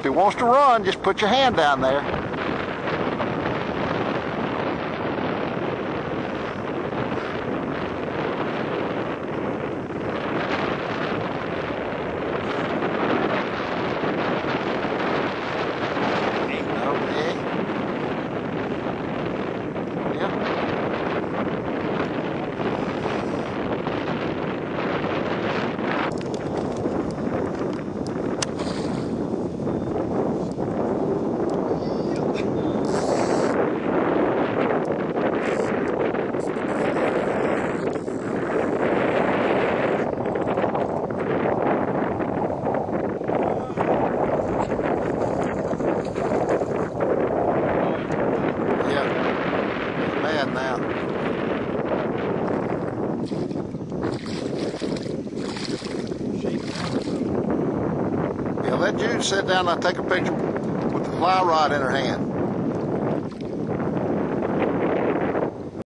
if he wants to run, just put your hand down there. Yeah, let Jude sit down and I take a picture with the fly rod in her hand.